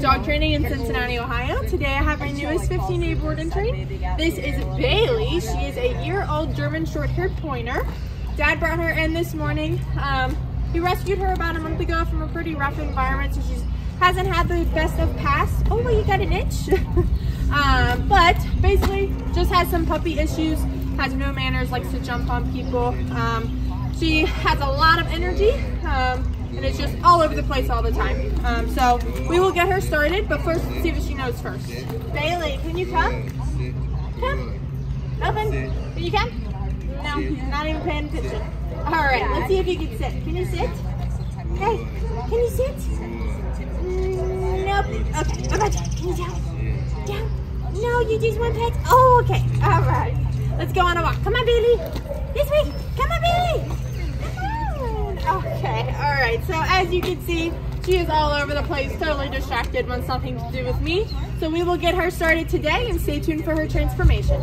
Dog Training in Cincinnati, Ohio. Today I have my newest 15-day board and train. This is Bailey. She is a year-old German short-haired pointer. Dad brought her in this morning. Um, we rescued her about a month ago from a pretty rough environment, so she hasn't had the best of past. Oh, well, you got an itch. um, but basically, just has some puppy issues, has no manners, likes to jump on people. Um, she has a lot of energy. Um, and it's just all over the place all the time. Um, so we will get her started, but first see what she knows first. Bailey, can you come? Come. Nothing? Can you come? No, not even paying attention. All right, let's see if you can sit. Can you sit? Hey, can you sit? Mm, nope. Okay, about you? Can you down? Down? No, you just want pets? Oh, okay. All right. Let's go on a walk. Come on, Bailey. This way. Come on, Bailey. Okay, all right. So as you can see, she is all over the place, totally distracted, wants nothing to do with me. So we will get her started today and stay tuned for her transformation.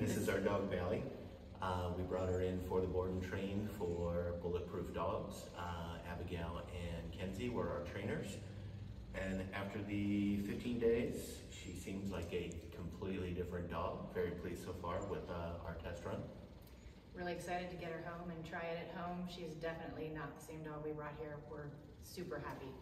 this is our dog Bailey. Uh, we brought her in for the board and train for Bulletproof Dogs. Uh, Abigail and Kenzie were our trainers. And after the 15 days, she seems like a completely different dog. Very pleased so far with uh, our test run. Really excited to get her home and try it at home. She is definitely not the same dog we brought here. We're super happy.